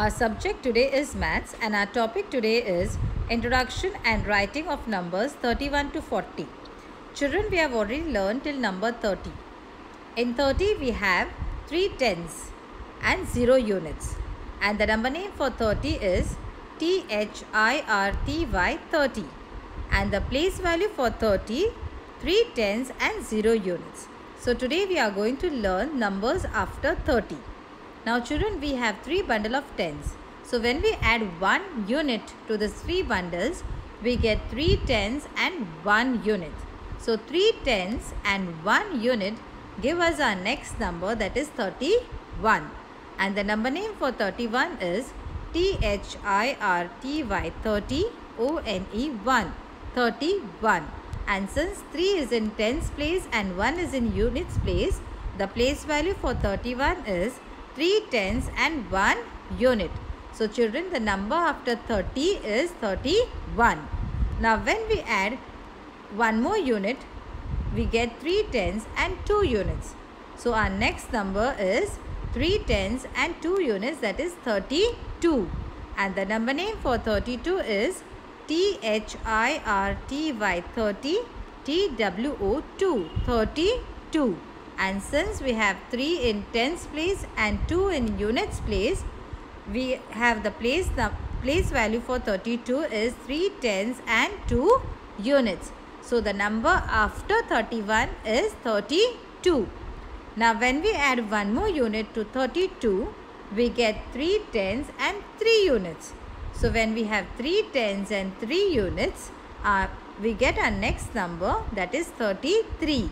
Our subject today is maths and our topic today is introduction and writing of numbers 31 to 40. Children, we have already learned till number 30. In 30, we have 3 tens and 0 units. And the number name for 30 is T-H-I-R-T-Y 30. And the place value for 30, 3 tens and 0 units. So today we are going to learn numbers after 30. Now children, we have 3 bundle of tens. So when we add 1 unit to the 3 bundles, we get 3 tens and 1 unit. So 3 tens and 1 unit give us our next number that is 31. And the number name for 31 is T-H-I-R-T-Y 30 O-N-E 1 31 and since 3 is in tens place and 1 is in units place the place value for 31 is 3 tens and 1 unit. So children the number after 30 is 31. Now when we add one more unit we get 3 tens and 2 units. So our next number is 3 tens and 2 units that is 32 and the number name for 32 is T-H-I-R-T-Y 30 T-W-O 2 32 and since we have 3 in tens place and 2 in units place we have the place the place value for 32 is 3 tens and 2 units so the number after 31 is 32 now when we add one more unit to 32, we get 3 tens and 3 units. So when we have 3 tens and 3 units, uh, we get our next number that is 33.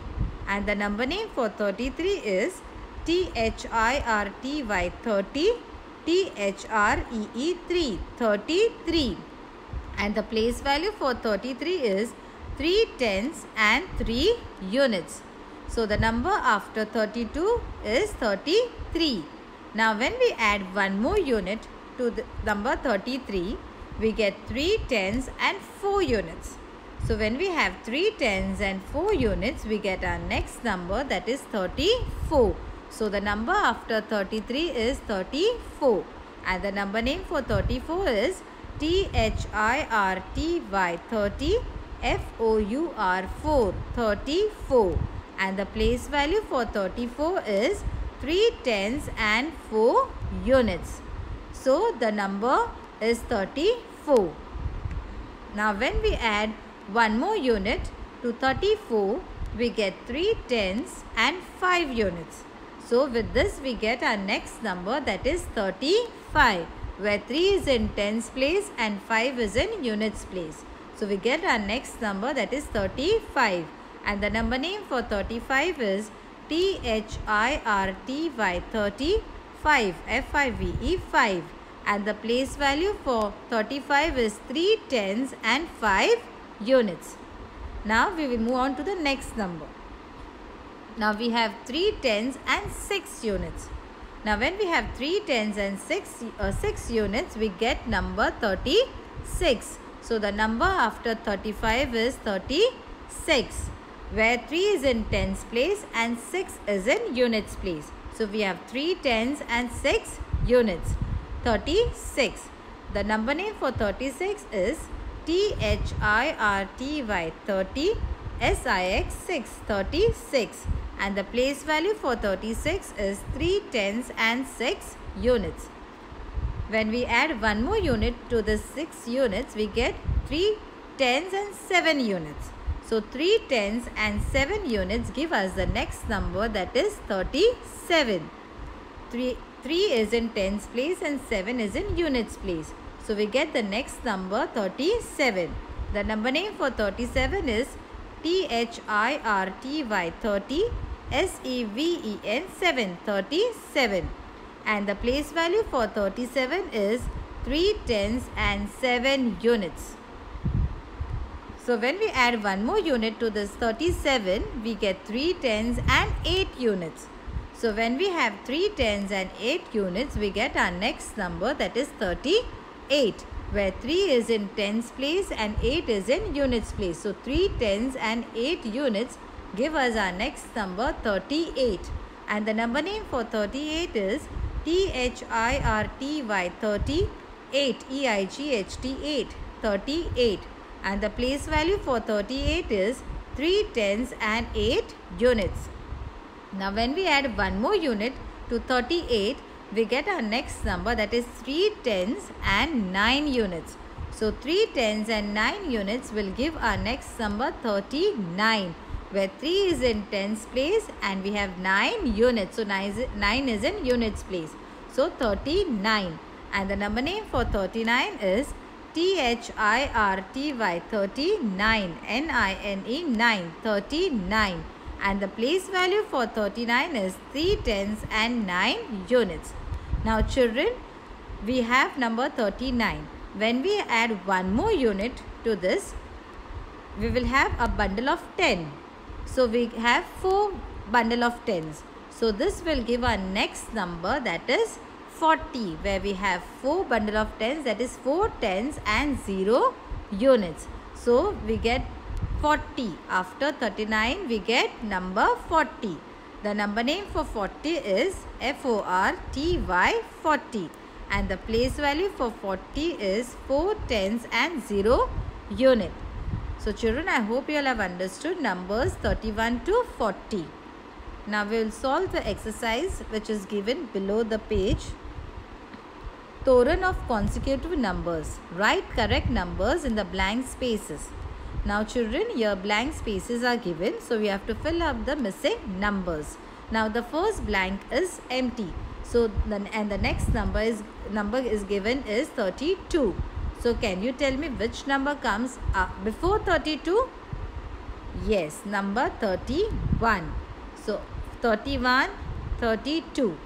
And the number name for 33 is T-H-I-R-T-Y 30 T-H-R-E-E 3 33. And the place value for 33 is 3 tens and 3 units. So the number after 32 is 33. Now when we add one more unit to the number 33, we get 3 tens and 4 units. So when we have 3 tens and 4 units, we get our next number that is 34. So the number after 33 is 34. And the number name for 34 is T-H-I-R-T-Y 30 F-O-U-R 4 34 and the place value for 34 is 3 tens and 4 units. So the number is 34. Now when we add one more unit to 34, we get 3 tens and 5 units. So with this we get our next number that is 35 where 3 is in tens place and 5 is in units place. So we get our next number that is 35 and the number name for 35 is T-H-I-R-T-Y 35 F-I-V-E 5 and the place value for 35 is 3 tens and 5 units. Now we will move on to the next number. Now we have 3 tens and 6 units. Now when we have 3 tens and 6, uh, 6 units we get number 36. So the number after 35 is 36 where 3 is in tens place and 6 is in units place. So we have 3 tens and 6 units. 36. The number name for 36 is T-H-I-R-T-Y 30 S-I-X 6 36 and the place value for 36 is 3 tens and 6 units. When we add one more unit to the 6 units, we get 3 tens and 7 units. So 3 tens and 7 units give us the next number that is 37. 3, 3 is in tens place and 7 is in units place. So we get the next number 37. The number name for 37 is T-H-I-R-T-Y 30 S-E-V-E-N 7 37 and the place value for 37 is 3 tens and 7 units. So when we add one more unit to this 37, we get 3 tens and 8 units. So when we have 3 tens and 8 units, we get our next number that is 38 where 3 is in tens place and 8 is in units place. So 3 tens and 8 units give us our next number 38 and the number name for 38 is T-H-I-R-T-Y 30. 8 E-I-G-H-T 8. 38. And the place value for 38 is 3 tens and 8 units. Now when we add one more unit to 38, we get our next number that is 3 tens and 9 units. So 3 tens and 9 units will give our next number 39 where 3 is in tens place and we have 9 units. So 9 is in units place. So 39 and the number name for 39 is T-H-I-R-T-Y 39 N-I-N-E 9 39 and the place value for 39 is 3 tens and 9 units. Now children, we have number 39. When we add one more unit to this, we will have a bundle of 10. So we have 4 bundle of 10s. So this will give our next number that is 40 where we have 4 bundle of 10s that is 4 tens and 0 units. So we get 40. After 39 we get number 40. The number name for 40 is F-O-R-T-Y 40 and the place value for 40 is 4 tens and 0 unit. So children I hope you all have understood numbers 31 to 40. Now we will solve the exercise which is given below the page. Toran of consecutive numbers. Write correct numbers in the blank spaces. Now children, here blank spaces are given. So we have to fill up the missing numbers. Now the first blank is empty. So then and the next number is number is given is 32. So can you tell me which number comes before 32? Yes, number 31. So 31, 32.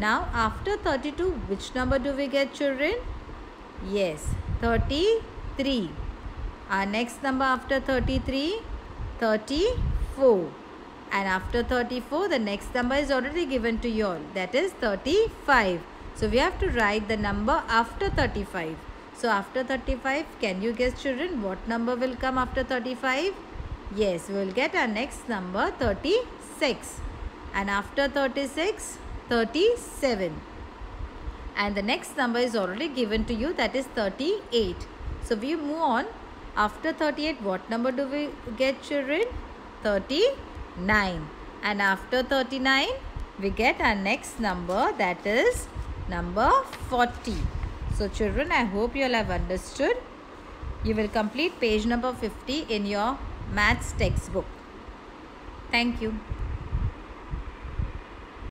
Now after 32, which number do we get children? Yes, 33. Our next number after 33, 34. And after 34, the next number is already given to you all. That is 35. So we have to write the number after 35. So after 35, can you guess children what number will come after 35? Yes, we will get our next number 36. And after 36, 37. And the next number is already given to you that is 38. So we move on after 38, what number do we get children? 39. And after 39, we get our next number that is number 40. So children, I hope you all have understood. You will complete page number 50 in your maths textbook. Thank you.